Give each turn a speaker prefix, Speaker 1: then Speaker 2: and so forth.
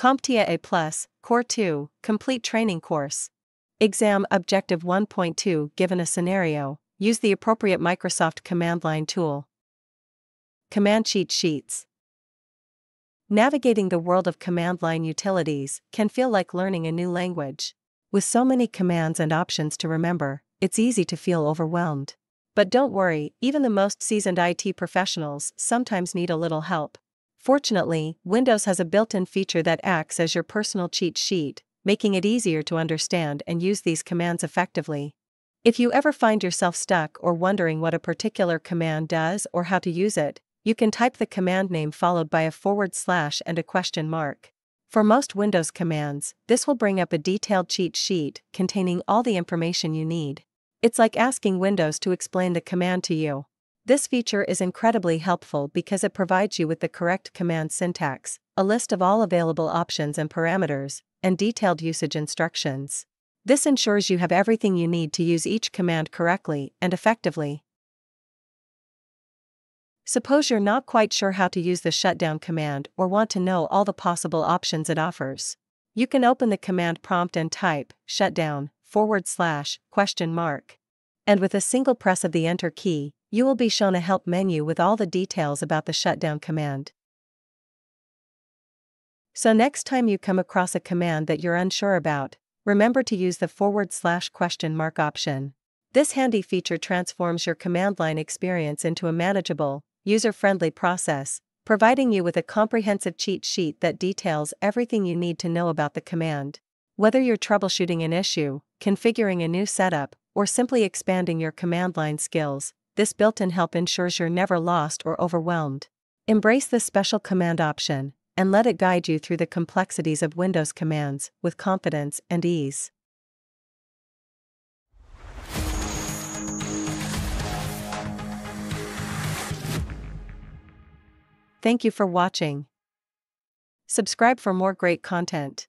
Speaker 1: CompTIA A+, Core 2, Complete Training Course. Exam Objective 1.2 Given a scenario, use the appropriate Microsoft command line tool. Command Cheat Sheets Navigating the world of command line utilities can feel like learning a new language. With so many commands and options to remember, it's easy to feel overwhelmed. But don't worry, even the most seasoned IT professionals sometimes need a little help. Fortunately, Windows has a built in feature that acts as your personal cheat sheet, making it easier to understand and use these commands effectively. If you ever find yourself stuck or wondering what a particular command does or how to use it, you can type the command name followed by a forward slash and a question mark. For most Windows commands, this will bring up a detailed cheat sheet containing all the information you need. It's like asking Windows to explain the command to you. This feature is incredibly helpful because it provides you with the correct command syntax, a list of all available options and parameters, and detailed usage instructions. This ensures you have everything you need to use each command correctly and effectively. Suppose you're not quite sure how to use the shutdown command or want to know all the possible options it offers. You can open the command prompt and type shutdown forward slash question mark. And with a single press of the enter key, you will be shown a help menu with all the details about the shutdown command. So next time you come across a command that you're unsure about, remember to use the forward slash question mark option. This handy feature transforms your command line experience into a manageable, user-friendly process, providing you with a comprehensive cheat sheet that details everything you need to know about the command. Whether you're troubleshooting an issue, configuring a new setup, or simply expanding your command line skills, this built-in help ensures you're never lost or overwhelmed. Embrace this special command option, and let it guide you through the complexities of Windows commands with confidence and ease. Thank you for watching. Subscribe for more great content.